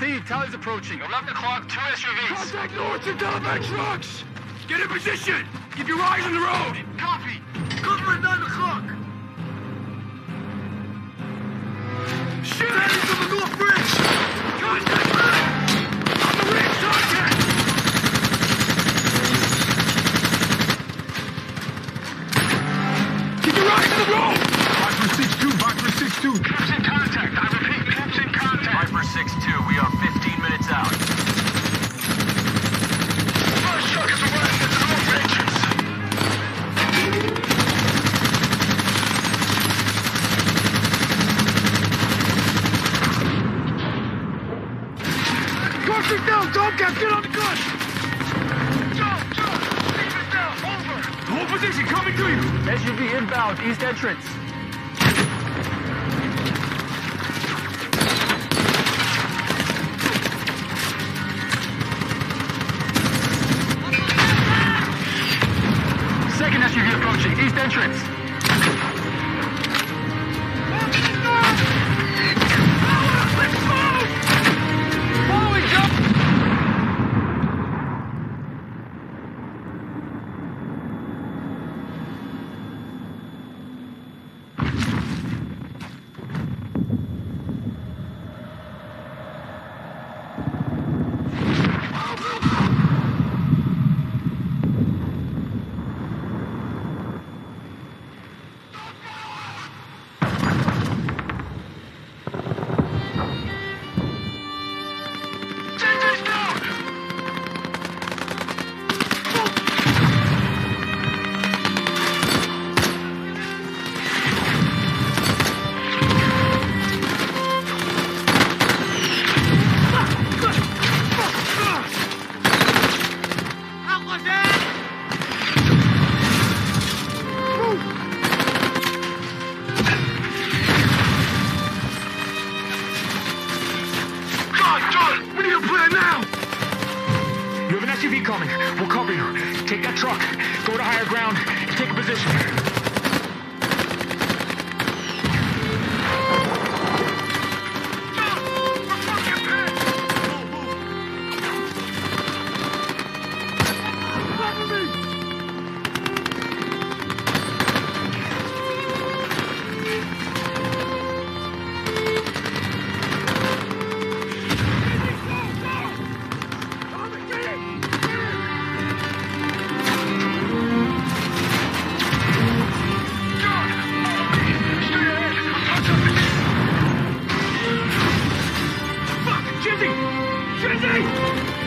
Steve, Tyler's approaching. 11 o'clock, two SUVs. Contact north to Taliban trucks! Get in position! Keep your eyes on the road! Copy. Cover at 9 o'clock! Shit! Heading to the North Bridge! Contact back! On the ridge, contact! Keep your eyes on the road! Viper 6-2, Viper 6-2. Troops in contact. I repeat, troops in contact. Viper 6-2, we are Crossing down, Tomcat, get on the gun! Joe, Joe, Steve is down. Over. Hold position, coming to you! SUV inbound, east entrance. Second SUV approaching, east entrance. John, we need a plan now! You have an SUV coming. We'll cover you. Take that truck. Go to higher ground take a position. Hey!